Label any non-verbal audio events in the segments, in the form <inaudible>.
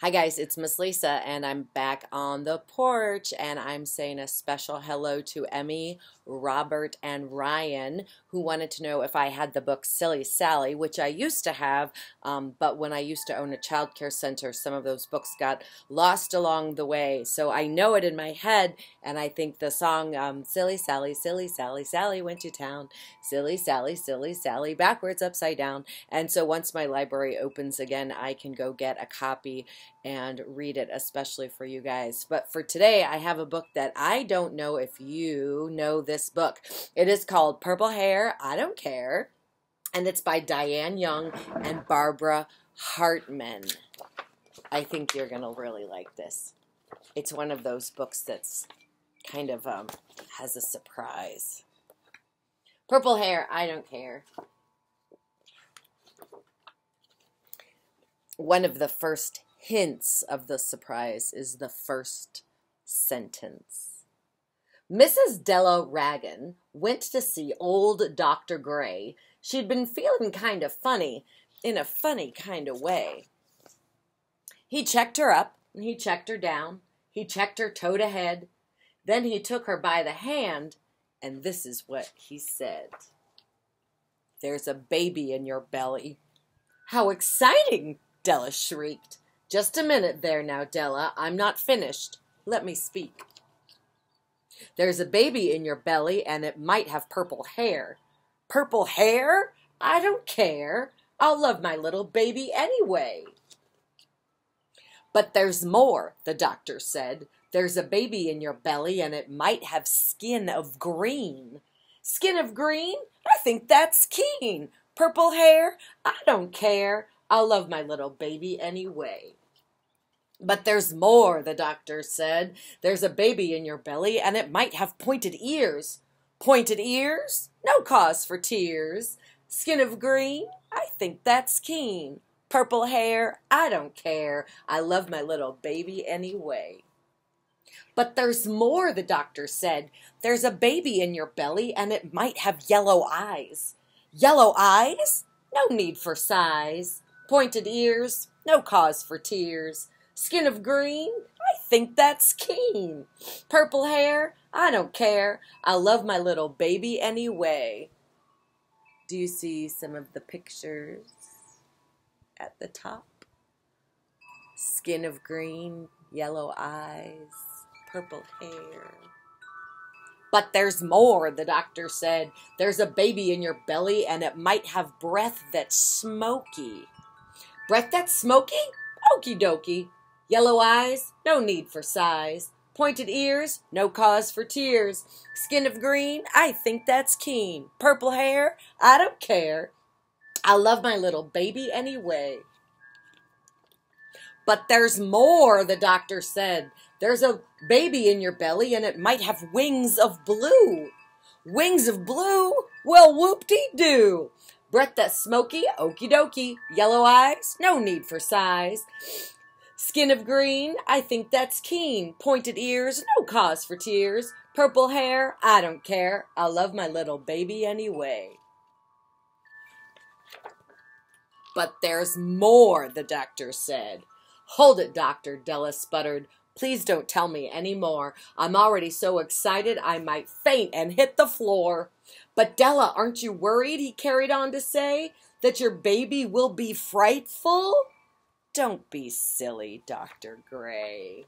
Hi guys, it's Miss Lisa and I'm back on the porch and I'm saying a special hello to Emmy, Robert, and Ryan who wanted to know if I had the book Silly Sally, which I used to have, um, but when I used to own a child care center, some of those books got lost along the way. So I know it in my head and I think the song um, Silly Sally, Silly Sally, Sally went to town, Silly Sally, Silly Sally, backwards, upside down. And so once my library opens again, I can go get a copy and read it, especially for you guys. But for today, I have a book that I don't know if you know this book. It is called Purple Hair, I Don't Care, and it's by Diane Young and Barbara Hartman. I think you're going to really like this. It's one of those books that's kind of um, has a surprise. Purple Hair, I Don't Care. One of the first hints of the surprise is the first sentence. Mrs. Della Ragan went to see old Dr. Gray. She'd been feeling kind of funny, in a funny kind of way. He checked her up, and he checked her down, he checked her toe to head. Then he took her by the hand, and this is what he said There's a baby in your belly. How exciting! Della shrieked. Just a minute there now, Della. I'm not finished. Let me speak. There's a baby in your belly, and it might have purple hair. Purple hair? I don't care. I'll love my little baby anyway. But there's more, the doctor said. There's a baby in your belly, and it might have skin of green. Skin of green? I think that's keen. Purple hair? I don't care. I'll love my little baby anyway. But there's more, the doctor said. There's a baby in your belly, and it might have pointed ears. Pointed ears? No cause for tears. Skin of green? I think that's keen. Purple hair? I don't care. I love my little baby anyway. But there's more, the doctor said. There's a baby in your belly, and it might have yellow eyes. Yellow eyes? No need for sighs. Pointed ears? No cause for tears. Skin of green? I think that's keen. Purple hair? I don't care. I love my little baby anyway. Do you see some of the pictures at the top? Skin of green, yellow eyes, purple hair. But there's more, the doctor said. There's a baby in your belly, and it might have breath that's smoky. Breath that's smoky? Okie dokie. Yellow eyes? No need for sighs. Pointed ears? No cause for tears. Skin of green? I think that's keen. Purple hair? I don't care. I love my little baby anyway. But there's more, the doctor said. There's a baby in your belly and it might have wings of blue. Wings of blue? Well, whoop-de-doo. Breath that's smoky? Okie dokie. Yellow eyes? No need for sighs. Skin of green, I think that's keen. Pointed ears, no cause for tears. Purple hair, I don't care. I love my little baby anyway. But there's more, the doctor said. Hold it, doctor, Della sputtered. Please don't tell me any more. I'm already so excited I might faint and hit the floor. But Della, aren't you worried, he carried on to say, that your baby will be frightful? Don't be silly, Dr. Gray.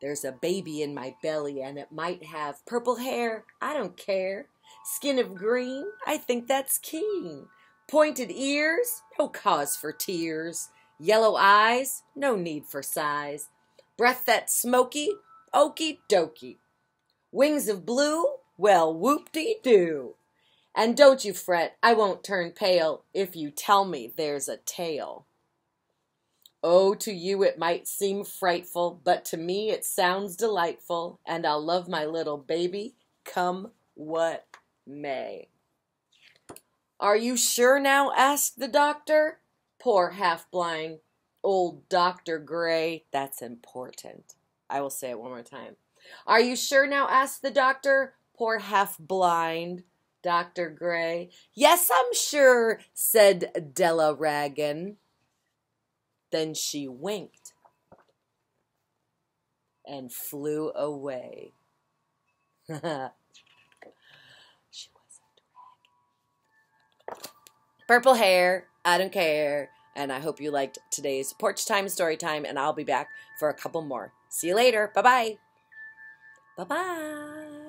There's a baby in my belly and it might have purple hair. I don't care. Skin of green. I think that's keen. Pointed ears. No cause for tears. Yellow eyes. No need for sighs. Breath that's smoky. Okey dokey. Wings of blue. Well, whoop-de-doo. And don't you fret, I won't turn pale if you tell me there's a tail. Oh, to you it might seem frightful, but to me it sounds delightful, and I'll love my little baby, come what may. Are you sure now? asked the doctor. Poor half blind old Dr. Gray. That's important. I will say it one more time. Are you sure now? asked the doctor. Poor half blind Dr. Gray. Yes, I'm sure, said Della Ragan. Then she winked and flew away. <laughs> she was a dragon. Purple hair, I don't care. And I hope you liked today's porch time story time, and I'll be back for a couple more. See you later. Bye bye. Bye bye.